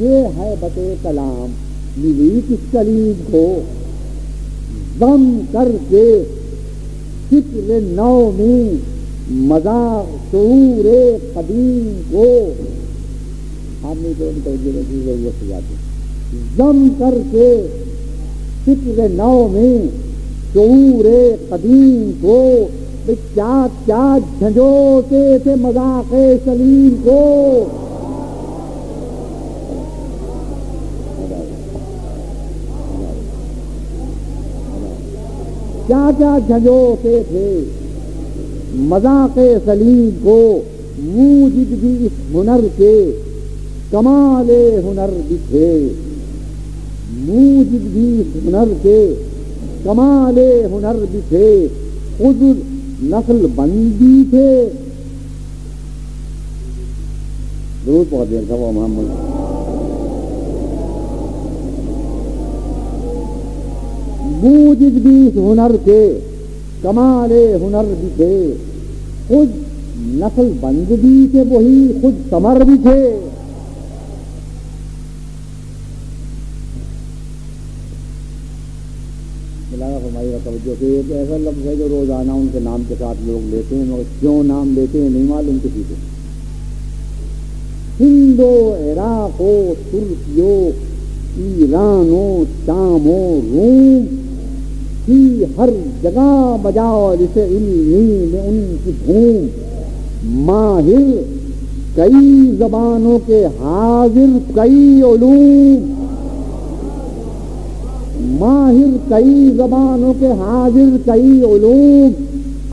ये है बते कलाम मिली किस करीम को। दम करके फ़िक्र नौ में मज़ा शूर कदीम को। आपने तो ज़रूरत हो। जाती दम करके फ़िक्र नौ में शूर कदीम को। क्या क्या झंझोते थे मज़ाक सलीम को। क्या क्या झंझोते थे। मज़ाक सलीम को मूजिद भी इस हुनर के, कमाले हुनर भी थे। मूजिद भी इस हुनर के, कमाले हुनर भी थे। खुद नस्ल बंदी थे। ज़रूर पहुँच देर था वो मूजिद भी हुनर के कमाले हुनर भी थे खुद नस्ल बंद भी थे वही खुद समर भी थे एक ऐसा लफ्ज है जो रोज़ाना उनके नाम के साथ लोग लेते हैं, मगर क्यों नाम लेते हैं, नहीं मालूम किसी को। हिंदो, इराको, तुर्कियो, ईरानो चामो रूम की हर जगह बजाओ जिसे इल्मी में उनकी धूम। माहिर कई जबानों के हाजिर कई ओलूम माहिर कई जबानों के हाजिर कई ओलूम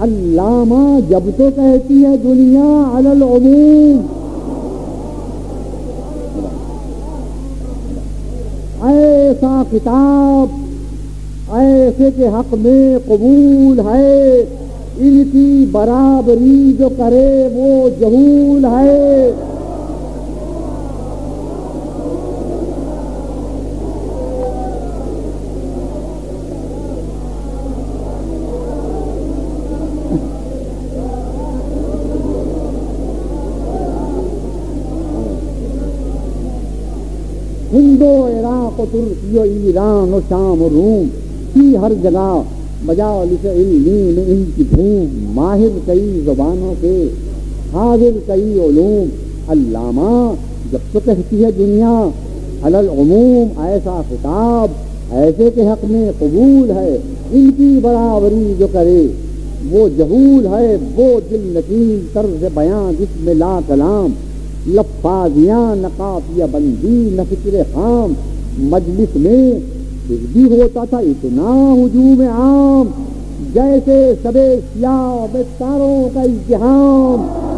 अल्लामा जब तो कहती है, दुनिया अलल ऐसा किताब ऐसे के हक में कबूल है। इनकी बराबरी जो करे वो जहूल है। हिंदो, इराक, तुर्की ईरान शाम रूम। की हर जगह बजाओ इनकी धूम। माहिर कई जबानों के, हाजिर कई ओलूम अल्लामा जब तो कहती है दुनिया अलल उमूम, ऐसा खिताब, ऐसे के हक में कबूल है। इनकी बराबरी जो करे, वो जहूल है, वो दिल नकील तर्ज बयां जिसमें ला कलाम। लफाजियाँ, नकाफिया बंदी न फ़िक्र खाम। मजलिस में फिर भी होता था इतना हजूम आम जैसे सबे सिया में तारों का इज्तिहाम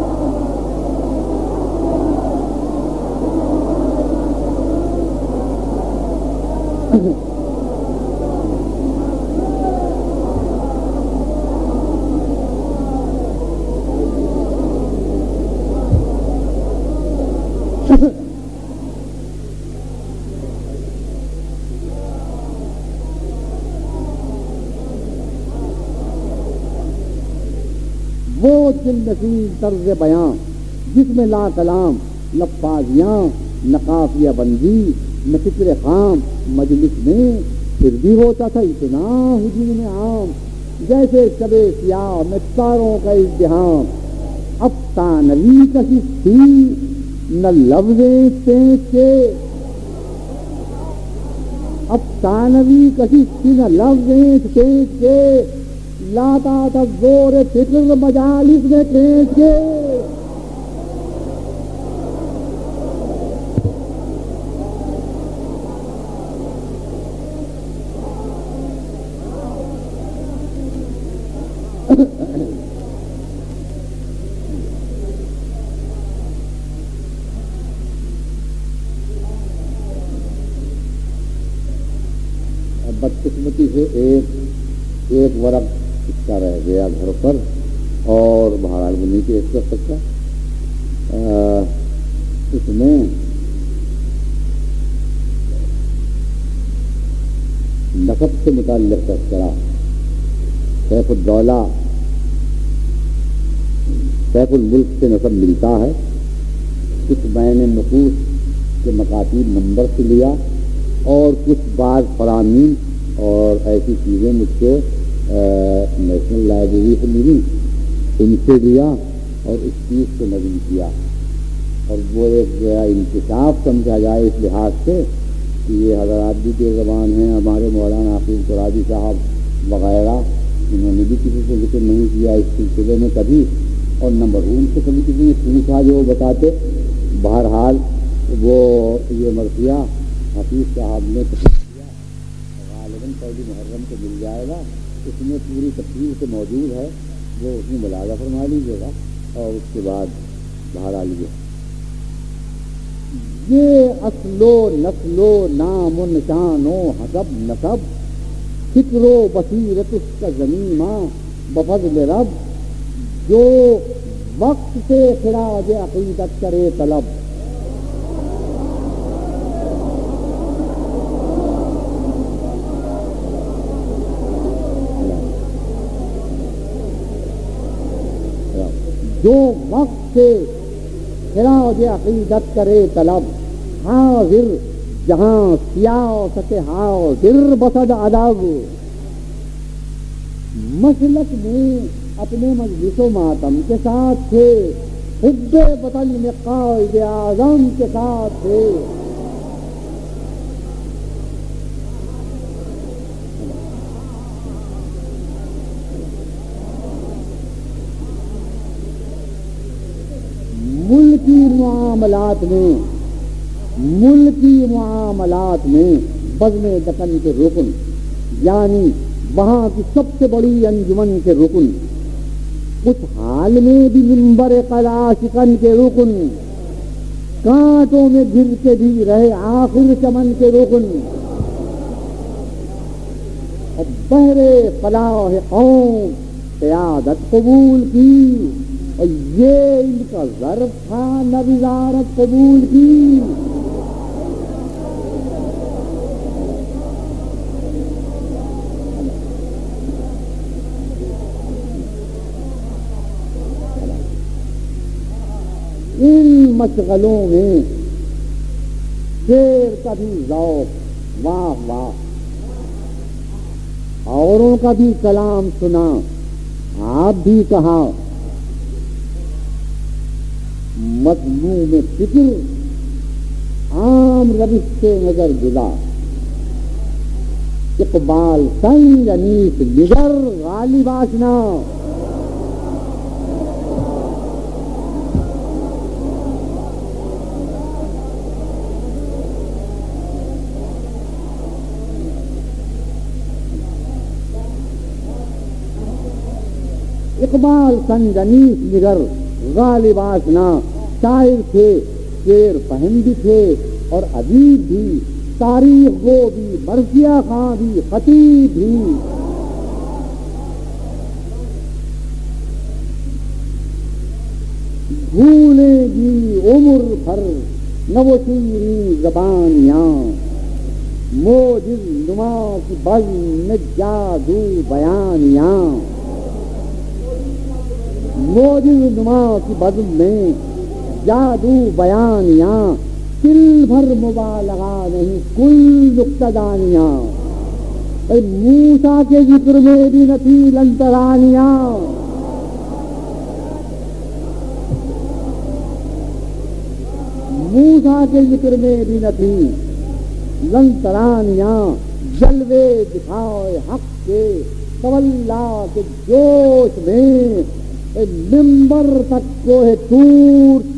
नसीब तर्ज बयां, जिसमें ला कलाम लफाजियाँ नकाफिया बंदी न फ़िक्र खाम, मजलिस में फिर भी होता था इतना हुजूम आम। जैसे कबे सियाह में तारों का इज्तिहाम अब तानवी कसी थी, न लफ्जे पेंच के। अब तानवी कसी थी, न लफ्जे पेंच के। लाता ज़ोर फ़िक्र मजालिस में पेंच के। बदकिस्मती से एक एक वर्क इसका रह गया घर पर और भाड़ा भी नहीं पेश कर सकता इसमें नकब से मुतल तस्करा सैफुद्दौला सैफुल मुल्क से नसब मिलता है। कुछ मैंने नकूस के मकातीब नंबर से लिया और कुछ बाद फरामीन और ऐसी चीज़ें मुझको नेशनल लाइब्रेरी से मिली उनसे लिया और इस चीज़ को नवीन किया और वो एक इंतसाफ समझा जाए इस लिहाज से कि ये हजरात भी के जबान हैं, हमारे मौलाना हाफिज कुराजी साहब वगैरह, इन्होंने भी किसी से ज़िक्र नहीं किया इस सिलसिले में कभी। और न मरहूम से कभी किसी ने पूछा जो बताते। बहरहाल वो ये मरसिया हफीज साहब ने किया, गालिबन पहली मुहर्रम को मिल जाएगा। उसमें पूरी तस्वीर से मौजूद है, वो उसमें मुलाजा फरमा लीजिएगा और उसके बाद बाहर आ लीजिए। ये असलो नस्लो नाम निशानो हसब नसब फिक्रो बसीरत उसका जमीमा, बफजल रब, जो वक्त से खिराज अकीदत करे तलब। जो वक्त से खिराज अकीदत करे तलब, हाजिर, जहाँ सियासत हाजिर बसद अदब। मसलक में अपने मजलिसो मातम के साथ थे हिब्बे बतल में कायद आज़म के साथ थे। मुल्की मामलात में, मुल्की मामलात में बजने दकन के रुकन, यानी वहाँ की सबसे बड़ी अंजुमन के रुकन कुछ हाल में भी मिम्बर कला शिकन के रुकन, कांटों में गिर के भी रहे आखिर चमन के रुकन। और बहरे फलाह कौम क्यादत कबूल की। ये इनका जर्फ था नविजारत कबूल की। इन मशगलों में शेर का भी जौक, वाह वाह। औरों का भी कलाम सुना, आप भी कहा मजमू में फ़िक्र आम रविश से नज़र गुजा इकबाल संग अनीस निगर गालिबासना इकबाल संग संजनीस निगर गालिबासना शायर थे, शेर फहम भी थे, और अदीब भी, तारीख वो भी मरसिया खां भी, खतीब भी। भूलेगी उम्र भर नवशीरी जबानियाँ मोजिज नुमा की बज में जादू बयानियाँ। मोदी नुमा की बदल में जादू बयानिया तिल भर मुबालगा नहीं कुल नुकतदानिया मूसा के ज़िक्र में भी न थी लंतरानिया। मूसा के ज़िक्र में भी न थी लंतरानिया, जलवे दिखाए हक के, तवल्ला के जोश में मिम्बर तक को है टूर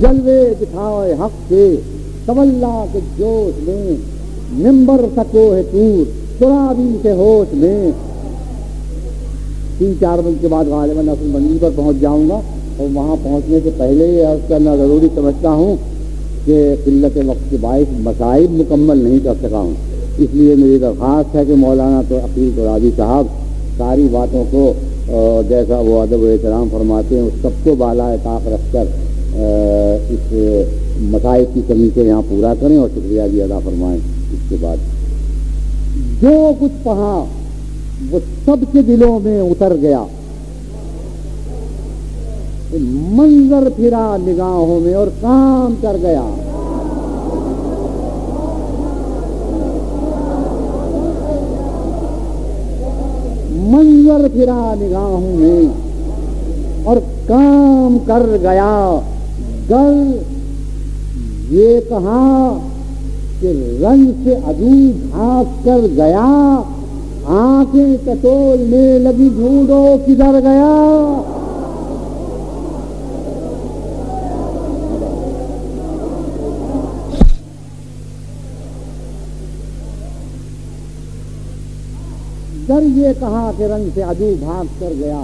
जलवे दिखाए हक के तवल्ला के जोश में, निम्बर सको है तूर चुरावी से होश में। तीन चार दिन के बाद गालिबा नसल मंदिर पर पहुँच जाऊँगा और वहाँ पहुँचने से पहले ही अर्ज़ करना ज़रूरी समझता हूँ कि किल्लत वक्त के बाईस मसाइब मुकम्मल नहीं कर सका हूँ। इसलिए मेरी दरख्वास्त है कि मौलाना तो अकील तुराबी साहब सारी बातों को जैसा वो अदब एहतराम फरमाते हैं, उस सबको बाला ताक रखकर इस मसाइब की कमी से यहाँ पूरा करें और शुक्रिया भी अदा फरमाएँ इसके बाद। जो कुछ पढ़ा वो सबके दिलों में उतर गया। मंजर फिरा निगाहों में और काम कर गया। मंजर फिरा निगाहों में और काम कर गया। गल ये कहा कि रंग से अभी भाग कर गया, आँखें टटोलने लगी ढूंढो किधर गया। ये कहा कि रंग से अजू भाग कर गया,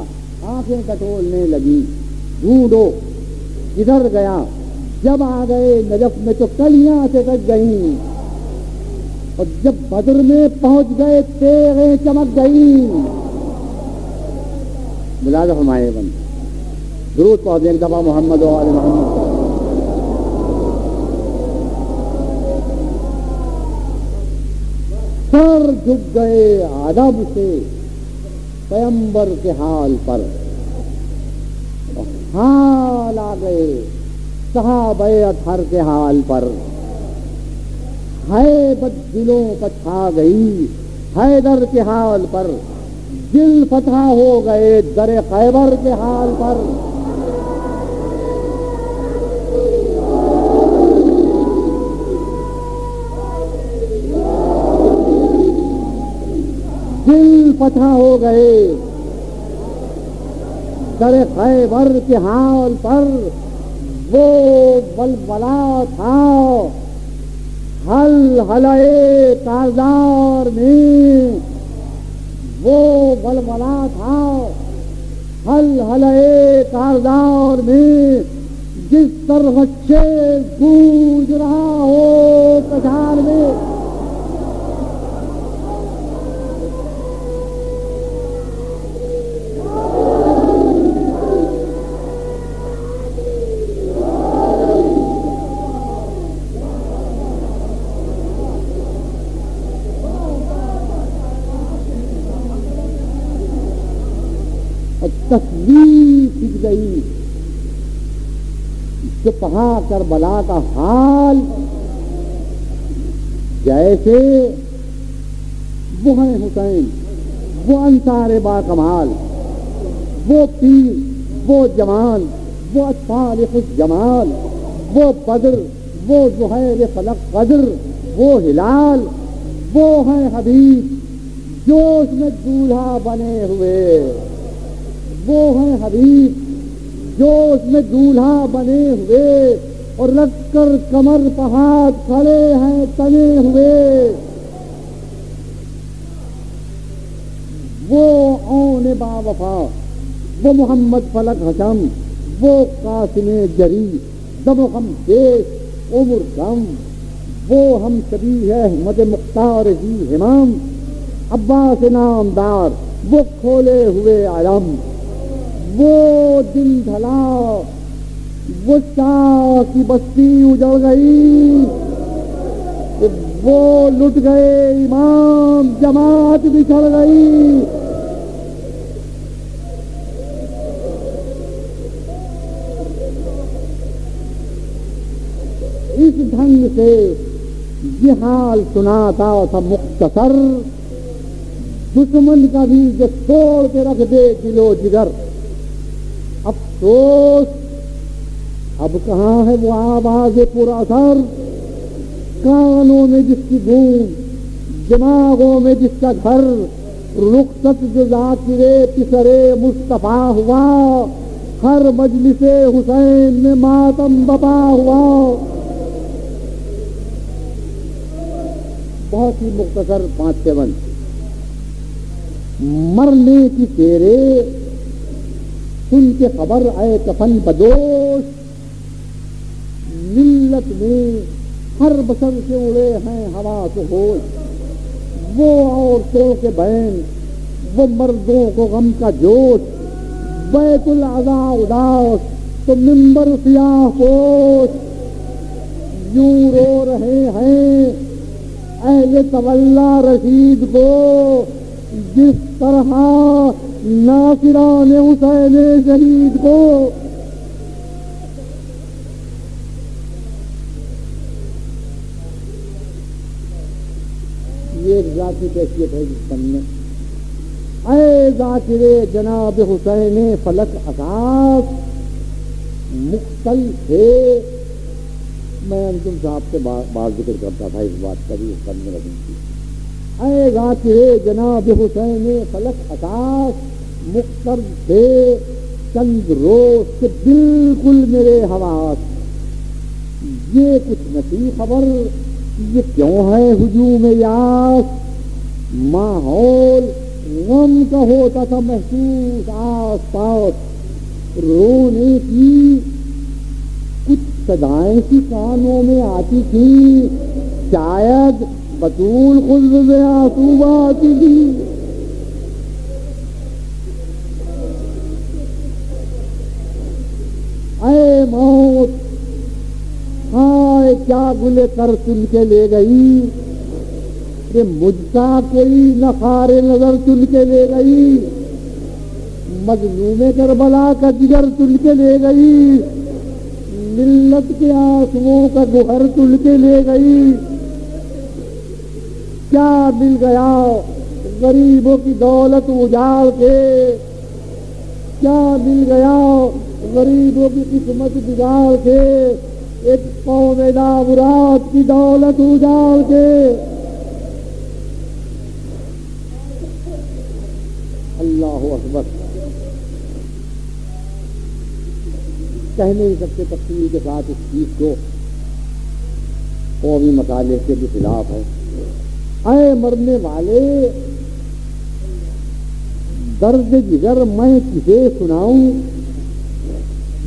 आँखें कटोलने लगी, ढूंढो। किधर गया। जब आ गए नजफ में तो कलियाँ से कट गई। और जब बद्र में पहुँच गए, तेरे चमक गई। मुलाजा फरमाए बंद ज़रूर पहुँच एक दफ़ा मोहम्मद वाले मोहम्मद सर झुक गए अदब से पैम्बर के हाल पर। हाल आ गए साहब अथर के हाल पर। है बद दिलों पर छा गई, हैदर के हाल पर। दिल फतहा हो गए दर खैबर के हाल पर। दिल पथा हो गए दर खैबर के हाल पर वो बलबला था। हल हलए ताजार में वो बलबला था। हल हलए कारदार में जिस तरह से गूंज रहा हो कछार में गई। कहा कर बला का हाल? जैसे वो है हुसैन, वो अंसार बा कमाल, वो पीर वो जवान, वो अताल जमाल, वो बदर, वो जुहैर फलक कदर वो हिलाल, वो है हबीब जो उसमें दूल्हा बने हुए, वो है हबीब। जो उसमें दूल्हा बने हुए और रखकर कमर पहाड़ खड़े हैं, तने हुए। वो ओन बावफा, वो मोहम्मद फलक हसम, वो कासिम जरी दम हम देश, उम्र गम। वो हम सभी है मद मुख्तार ही हिमाम। अब्बास नामदार, वो खोले हुए आलम। वो दिन ढला, वो शाह की बस्ती उजड़ गई वो लुट गए इमाम, जमात बिछड़ गई। इस ढंग से ये हाल सुनाता था मुख्तसर, दुश्मन का भी जो तोड़ के रख दे दिलो जिगर। अफसोस। अब कहाँ है वो आवाज़ पुरासर कानों में जिसकी गूंज दिमागों में जिसका घर, रुखसत जो जाकिरे पिसरे मुस्तफ़ा हुआ। हर मजलिसे हुसैन में मातम बपा हुआ। बहुत ही मुख्तसर पाँच सेवन मरने की तेरे सुन के खबर आए कफन बदोश मिल्लत में हर बसर से उड़े हैं हवा से होश वो औरतों के बहन वो मर्दों को गम का जोश बैतुल अजा उदास तो मिंबर सियाह पोश यूँ रो रहे हैं अहले तवल्ला रशीद को जिस तरह नासिरान हुसैन शहीद को ये जाति कैफियत है जिस में। अय जाकिरे जनाब हुसैन फलक अकाश मुख्तल थे। मैं अंतिम साहब से बात ज़िक्र करता था इस बात का भी फन में रखी अय गाते जनाब हुसैन, फलक आकाश, मुख्तर थे चंद रोज से बिल्कुल मेरे हवास। ये कुछ नसी खबर, ये क्यों है हजूम यास? माहौल गम का होता था महसूस आस पास रोने की, कुछ सदाएँ सी कानों में आती थी। शायद बतूल खुद में आँसू आती थी अरे मौत हाय क्या गुले कर चुन के ले गई कि मुझका कोई नखारे नज़र चुन के ले गई मजलूमे करबला का जिगर चुन के ले गई मिल्लत के आंसुओं का गुहर तुल के ले गई क्या मिल गया? गरीबों की दौलत उजाड़ के। क्या मिल गया? गरीबों की किस्मत बिगाड़ के। एक कौमेदा मुराद की दौलत उजाड़ के। अल्लाह अकबर। कहने सकते तफसील के साथ इस चीज़ को कौमी मसाले के भी खिलाफ है। अय मरने वाले। दर्द जिगर मैं किसे सुनाऊं।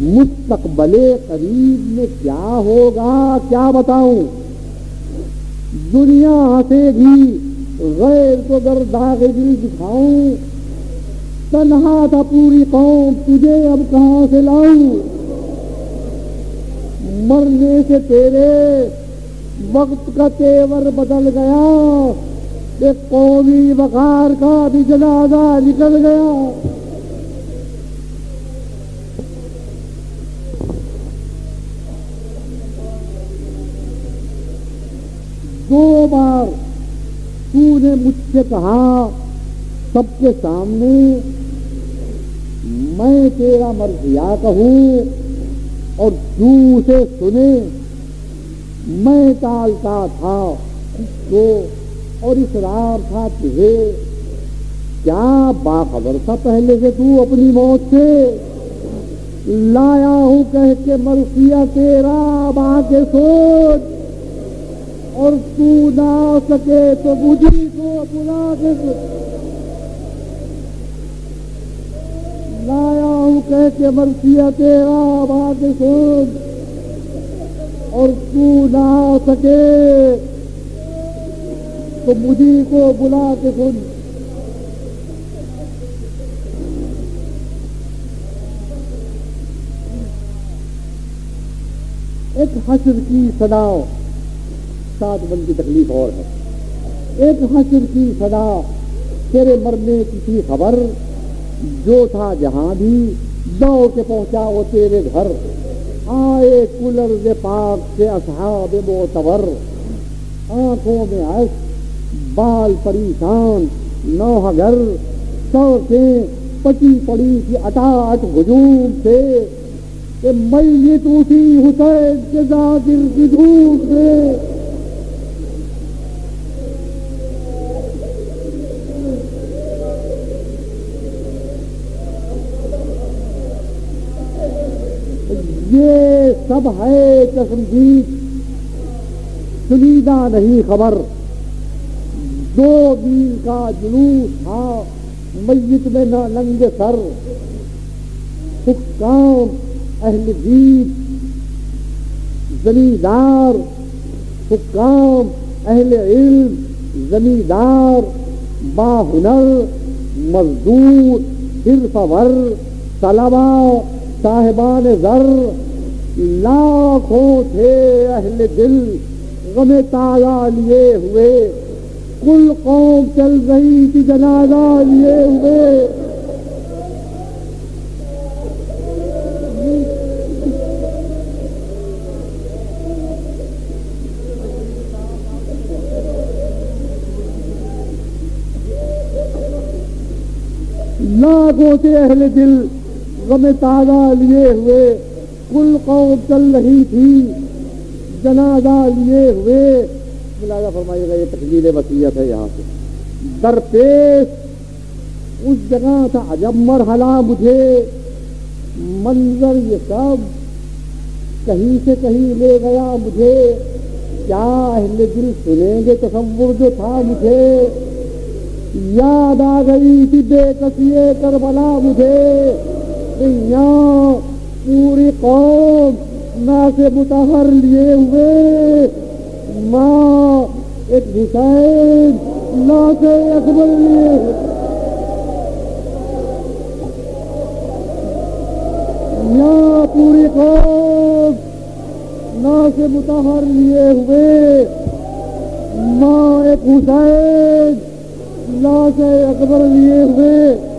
मुस्तकबले करीब में क्या होगा, क्या बताऊँ? दुनिया हंसेगी गैर को गर दागे दिल दिखाऊँ। तनहा था पूरी कौम तुझे अब कहाँ से लाऊं? मरने से तेरे वक्त का तेवर बदल गया। एक कौमी वकार का भी जनाजा निकल गया। दो बार तूने मुझसे कहा, सबके सामने, मैं तेरा मर्जिया कहूँ और तू उसे सुने। मैं टालता था उसको और इस इसरार था तुझे। क्या बाखबर था पहले से तू अपनी मौत से? लाया हूँ कह के मरसिया तेरा बाके सोच। और तू ना सके तो बुझी को बुला के लाया हूँ कह के मरसियत बात सुन और तू ना सके? तो मुझी को बुला के सुन। एक हसर की सदा सात मन की तकलीफ़ और है। एक हसर की सदा तेरे मरने की थी खबर, जो था जहाँ भी दौड़ के पहुँचा वो तेरे घर। आए कुलर से पाक से असहाब मोतबर। आँखों में हस, बाल परेशान नौहगर सौ से पची पड़ी की अटाट हजूम से। कि मैत उसी हुसैन के जाकिर की धूप से। ये सब है कसमजीत सुनीदा नहीं खबर। दो मील का जुलूस था मैत में न नंगे सर। हुक्काम, अहल जीत। जमींदार, हुक्काम, अहल इल्म। जमींदार, बाहुनर, मजदूर हिरफवर तलबा साहिबान जर लाखों थे अहल दिल, गमे ताज़ा लिए हुए। कुल कौम चल रही थी जनाजा लिए हुए। लाखों से अहले दिल, गम ताज़ा लिए हुए। कुल कौम चल रही थी। जनाजा लिए हुए। मुलाजा फरमाइएगा, ये तकलील वसीयत है यहाँ से। दरपेश, उस जगह था, अजब मरहला मुझे। मंजर ये सब कहीं से कहीं ले गया मुझे। क्या अहले दिल सुनेंगे तस्वुर जो था मुझे। याद आ गई थी बेकसिए करबला मुझे। यहाँ पूरी कौम ना से मुताहर लिए हुए। माँ, एक हुसैन ना से अकबर लिए। यहाँ पूरी कौम ना से मुताहर लिए हुए। माँ, एक हुसैन से अकबर लिए हुए।